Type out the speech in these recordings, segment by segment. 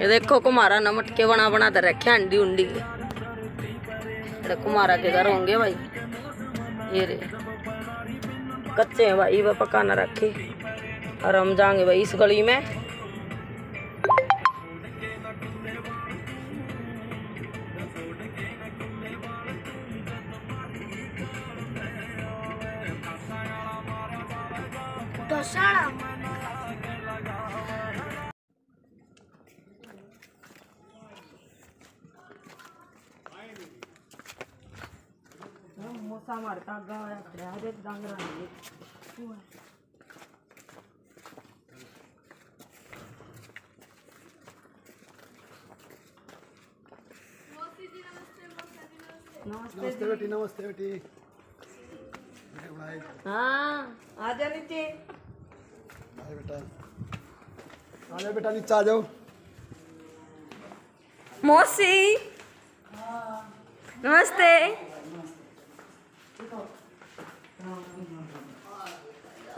ये देखो, कुमारा ने मटके बना बना कर रखे अंडी उंडी के कुमारा के घर होंगे भाई। ये रे, कच्चे हैं भाई वह पकाना रखे। और हम जाएँगे भाई इस गली में। मोसा मारता है नमस्ते नमस्ते बेटी। नमस्ते बेटी। हाँ आ जा नीचे। बेटा। आ बेटा नीचे आ जाओ। मौसी। नमस्ते।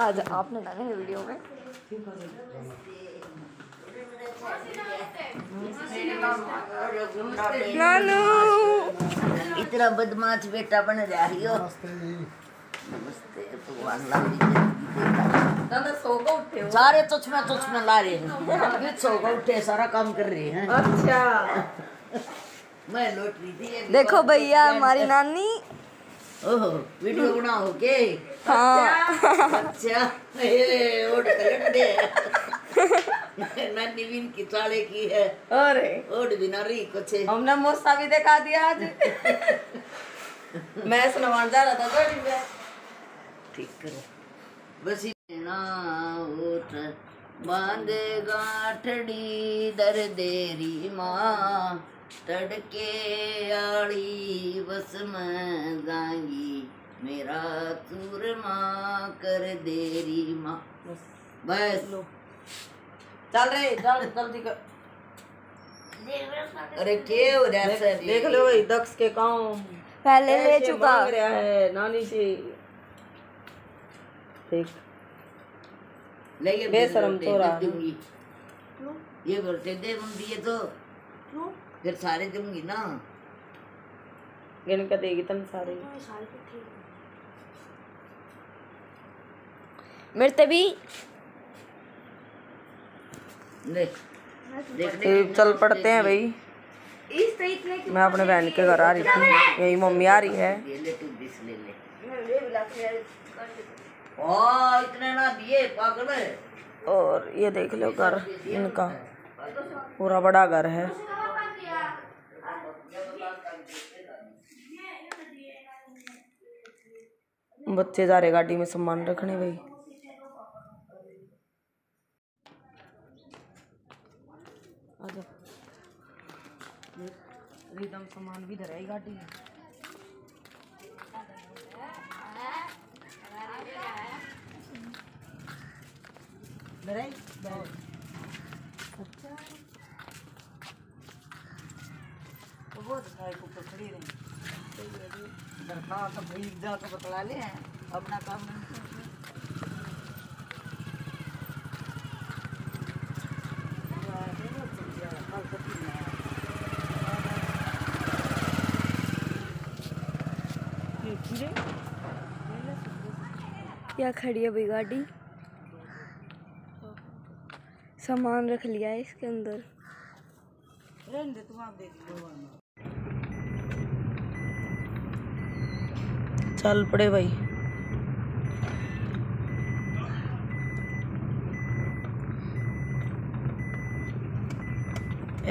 आज आपने डाले हैं वीडियो में। नानू इतना बदमाश बेटा बन रहा है। यो नमस्ते जी। नमस्ते भगवान लाली जल्दी दादा सो को उठे हो। सारे चश्मे चश्मे ला रहे हैं। ये सो का उठे सारा काम कर रहे हैं। अच्छा। मैं लौट रही थी देखो भैया हमारी नानी ओहो वीडियो बनाओ के? हाँ। अच्छा ये ओट कलटे नानी बिन की चाले की है। अरे। ओट बिना कुछ। हमने मौसा भी दिखा दिया आज। मैं सुनवान जा रहा था में। ठीक करो। बस ना बांधे गाठड़ी दर देरी माँ। तड़के आड़ी बस में जाएँगी। मेरा चूरमा कर देरी माँ। बस चल रे चल जल्दी कर। अरे के हो रहा है सर देख लो भाई दक्ष के काम। पहले ले चुका। रहा है नानी से देख। ले ये बेशरम तो रहा दे ये बोलते दे मुंडी ये तो। फिर सारे दूँगी ना गिन के देगी तुम सारे मेरे भी देख देख चल पड़ते हैं भाई मैं अपने बहन के घर आ रही थी यही मम्मी आ रही ये ले बीस ले ले ओ इतने ना दिए पागल है और ये देख लो घर इनका पूरा बड़ा घर है बच्चे जा रहे गाड़ी में सामान रखने भाई। रिदम सामान भी धरा गाड़ी में। धराई बैग अच्छा तो वो तो सारे ऊपर खड़ी रही हाँ तो बतला ले अपना काम नहीं यहाँ खड़ी है भाई गाड़ी? सामान रख लिया है इसके अंदर। चल पड़े भाई।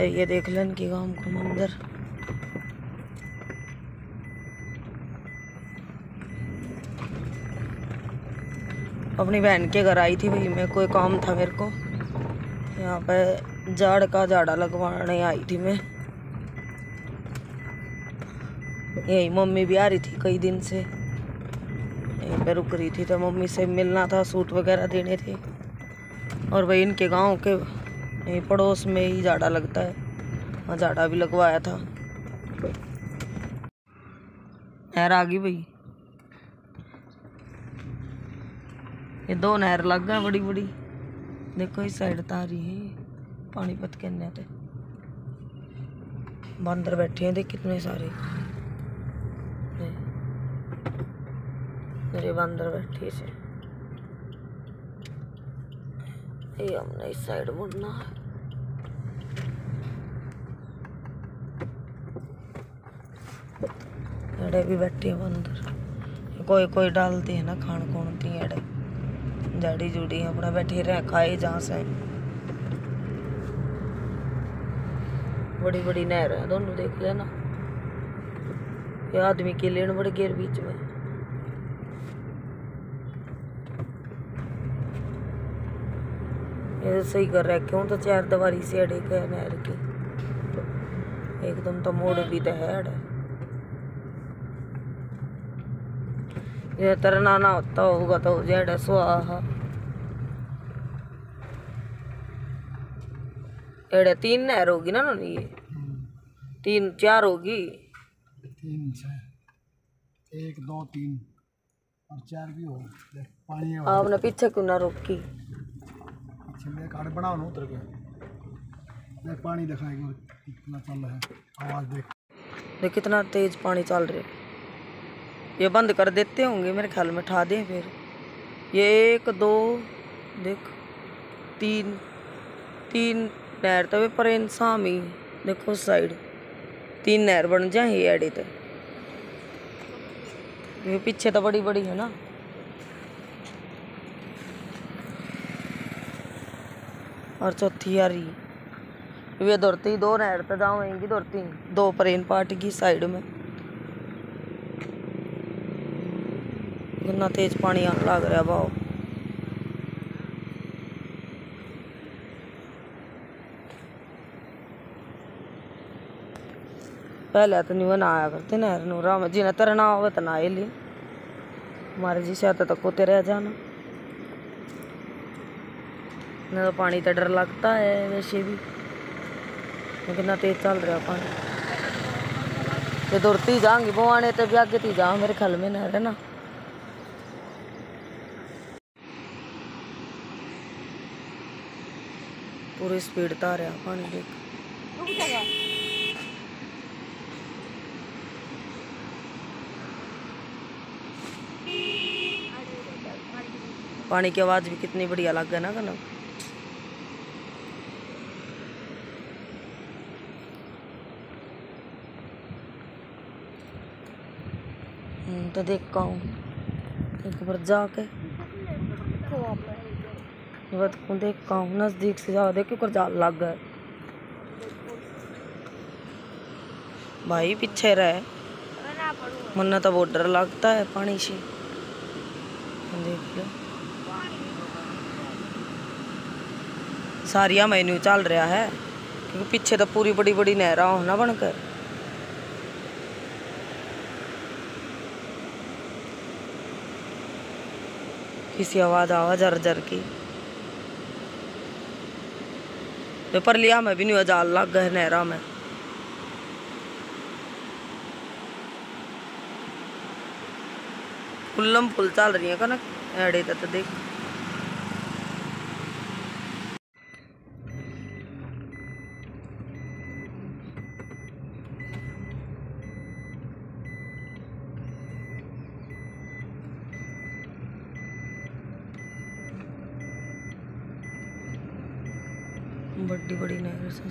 ये देख लन की गाँव को मंदिर। अपनी बहन के घर आई थी भाई मैं कोई काम था मेरे को। यहाँ पे जाड़ का जाड़ा लगवाने आई थी मैं। यही मम्मी भी आ रही थी कई दिन से। यहीं पर रुक रही थी तो मम्मी से मिलना था, सूट वगैरह देने थे। और भाई इनके गाँव के, यहीं पड़ोस में ही झाड़ा लगता है। वहाँ झाड़ा भी लगवाया था। नहर आ गई भाई। ये दो नहर लग गए बड़ी बड़ी देखो इस साइड तारी है, पानीपत के अन्य बंदर बैठे हैं, देख कितने सारे। मेरे बंदर बैठे से ये हमने इस साइड मुड़ना है। एड़े भी बैठे हैं बंदर कोई कोई डालते हैं ना खान खून ती एड़े। जाड़ी जूड़ी अपना बैठे रहे, खाए जहाँ से बड़ी बड़ी नहर है, दोनों देख लेना। ये आदमी के लेन बड़े गेर बीच में। ये सही कर रहा है। क्यों तो चार दवारी से अड़े के नहर की। एकदम तो मोड़ भी तो है अड़े। ये तरना ना होता होगा तो जेड स्वाहा। एड़े तीन नहर होगी ना नोनी ये? तीन चार होगी? तीन छः एक दो तीन। और चार भी हो पानी आपने पीछे क्यों ना रोकी? में कार्ड बनाओ उतर के देख पानी दिखाएगा कितना चल रहा है। आवाज़ देख। देख, कितना तेज पानी चल रहा है। ये बंद कर देते होंगे, मेरे ख्याल में ठा दें फिर। ये एक, दो, देख, तीन तीन नहर तो पर इंसान ही। देखो उस साइड, तीन नहर बन जाए एड़ी तो। ये पीछे तो बड़ी बड़ी है ना। और चौथी रही ये दौड़ती दो नहर तो जाऊँगी दौड़ती दो परेन पार्ट की साइड में। कितना तेज पानी आने लग रहा भाव पहले तो नहीं बनाया करते नहर नूरा जिन्हें तरना हो तो ना ली। हमारे जी से तक होते रह जाना। नहीं तो पानी तो डर लगता है वैसे भी कितना तेज चल रहा पानी ये दौड़ती जाऊँगी वो आने तो भी आगे ती जाऊँ मेरे ख्याल में ना पूरी स्पीड तो आ रहा पानी देख पानी की आवाज़ भी कितनी बढ़िया लग है ना कनक तो देख हूँ एक बार जाके। देख हूँ नज़दीक से जाओ। देख जाल लग गए। भाई, पीछे रहे। मन्ना तो बहुत डर लगता है पानी से। देख सारिया मेन्यू चल रहा है। क्योंकि पीछे तो पूरी बड़ी बड़ी नहरा हो ना बनकर। किसी आवाज़ आवा जर जर की। पेपर लिया मैं भी नहीं जाल लग गए नहरा में। फुल्लम फुल चल रही है कनक, एड़े तक तो देख। बड़ी बड़ी नहर से